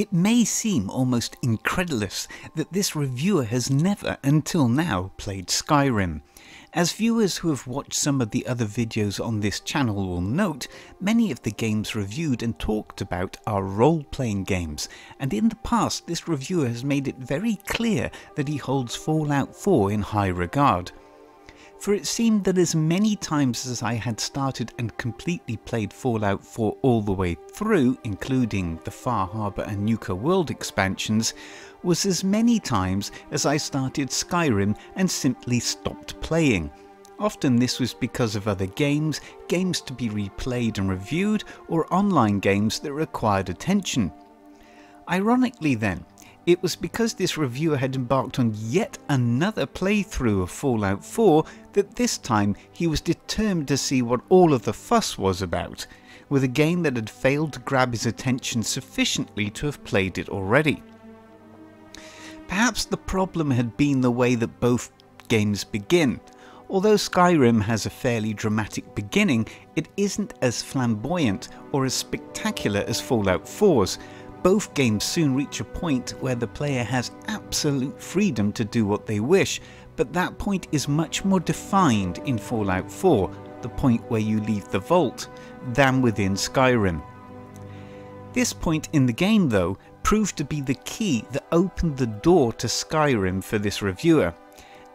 It may seem almost incredulous that this reviewer has never, until now, played Skyrim. As viewers who have watched some of the other videos on this channel will note, many of the games reviewed and talked about are role-playing games, and in the past this reviewer has made it very clear that he holds Fallout 4 in high regard for it seemed that as many times as I had started and completely played Fallout 4 all the way through, including the Far Harbor and Nuka World expansions, was as many times as I started Skyrim and simply stopped playing. Often this was because of other games, games to be replayed and reviewed, or online games that required attention. Ironically then, it was because this reviewer had embarked on yet another playthrough of Fallout 4 that this time he was determined to see what all of the fuss was about, with a game that had failed to grab his attention sufficiently to have played it already. Perhaps the problem had been the way that both games begin. Although Skyrim has a fairly dramatic beginning, it isn't as flamboyant or as spectacular as Fallout 4's, both games soon reach a point where the player has absolute freedom to do what they wish, but that point is much more defined in Fallout 4, the point where you leave the vault, than within Skyrim. This point in the game though proved to be the key that opened the door to Skyrim for this reviewer,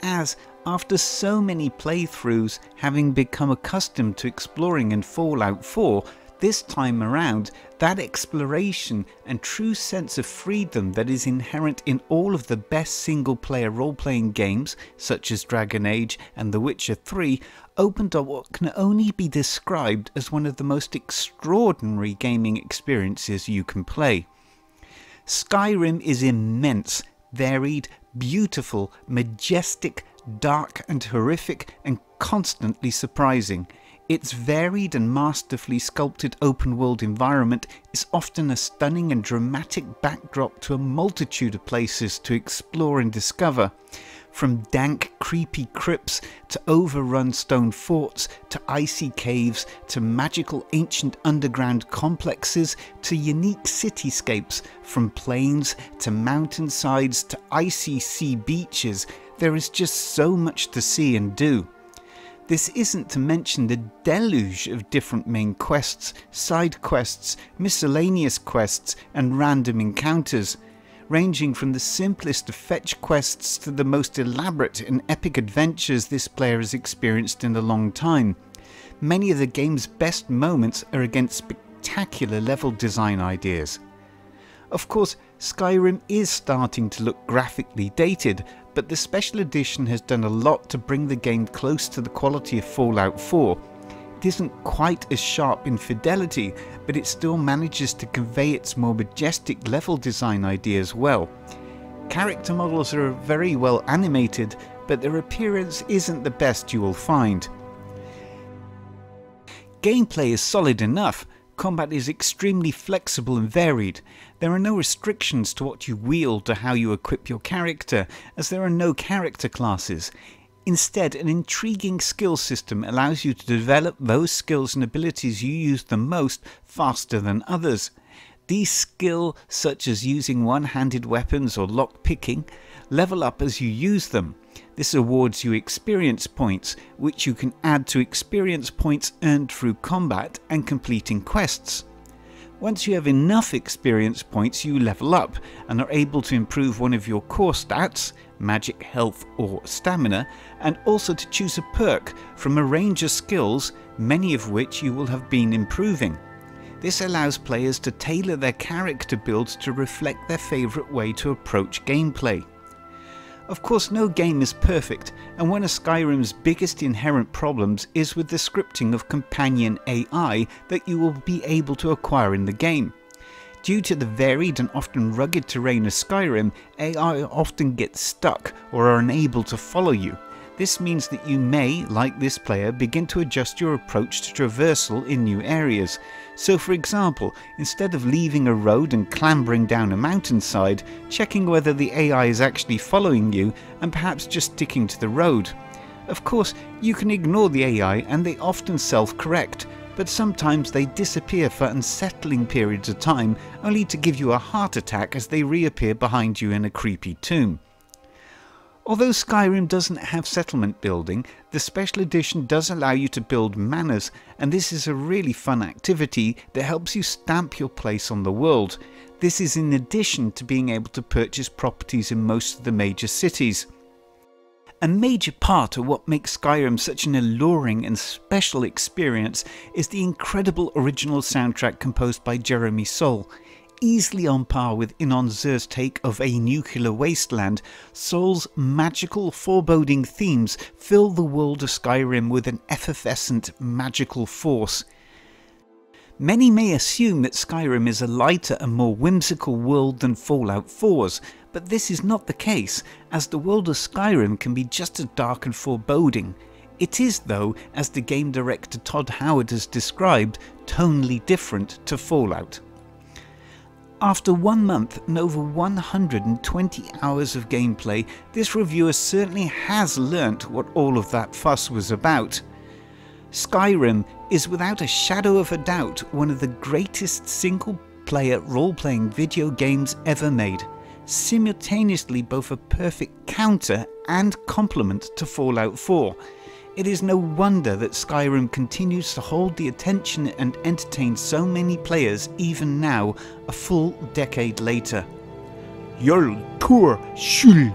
as after so many playthroughs having become accustomed to exploring in Fallout 4, this time around, that exploration and true sense of freedom that is inherent in all of the best single player role playing games, such as Dragon Age and The Witcher 3, opened up what can only be described as one of the most extraordinary gaming experiences you can play. Skyrim is immense, varied, beautiful, majestic, dark and horrific, and constantly surprising. Its varied and masterfully sculpted open world environment is often a stunning and dramatic backdrop to a multitude of places to explore and discover. From dank, creepy crypts to overrun stone forts to icy caves to magical ancient underground complexes to unique cityscapes, from plains to mountainsides to icy sea beaches, there is just so much to see and do. This isn't to mention the deluge of different main quests, side quests, miscellaneous quests, and random encounters, ranging from the simplest of fetch quests to the most elaborate and epic adventures this player has experienced in a long time. Many of the game's best moments are against spectacular level design ideas. Of course, Skyrim is starting to look graphically dated, but the special edition has done a lot to bring the game close to the quality of Fallout 4. It isn't quite as sharp in fidelity, but it still manages to convey its more majestic level design ideas well. Character models are very well animated, but their appearance isn't the best you will find. Gameplay is solid enough, Combat is extremely flexible and varied. There are no restrictions to what you wield or how you equip your character, as there are no character classes. Instead, an intriguing skill system allows you to develop those skills and abilities you use the most faster than others. These skills, such as using one-handed weapons or lock-picking, level up as you use them. This awards you experience points, which you can add to experience points earned through combat and completing quests. Once you have enough experience points, you level up and are able to improve one of your core stats, magic, health, or stamina, and also to choose a perk from a range of skills, many of which you will have been improving. This allows players to tailor their character builds to reflect their favourite way to approach gameplay. Of course, no game is perfect, and one of Skyrim's biggest inherent problems is with the scripting of companion AI that you will be able to acquire in the game. Due to the varied and often rugged terrain of Skyrim, AI often gets stuck or are unable to follow you. This means that you may, like this player, begin to adjust your approach to traversal in new areas. So for example, instead of leaving a road and clambering down a mountainside, checking whether the AI is actually following you and perhaps just sticking to the road. Of course, you can ignore the AI and they often self-correct, but sometimes they disappear for unsettling periods of time, only to give you a heart attack as they reappear behind you in a creepy tomb. Although Skyrim doesn't have settlement building, the special edition does allow you to build manors, and this is a really fun activity that helps you stamp your place on the world. This is in addition to being able to purchase properties in most of the major cities. A major part of what makes Skyrim such an alluring and special experience is the incredible original soundtrack composed by Jeremy Soule. Easily on par with Inon Zur's take of A Nuclear Wasteland, Soule's magical, foreboding themes fill the world of Skyrim with an effervescent, magical force. Many may assume that Skyrim is a lighter and more whimsical world than Fallout 4's, but this is not the case, as the world of Skyrim can be just as dark and foreboding. It is though, as the game director Todd Howard has described, tonally different to Fallout. After one month and over 120 hours of gameplay, this reviewer certainly has learnt what all of that fuss was about. Skyrim is without a shadow of a doubt one of the greatest single player role playing video games ever made, simultaneously both a perfect counter and complement to Fallout 4. It is no wonder that Skyrim continues to hold the attention and entertain so many players even now, a full decade later. Jarl Tor Shul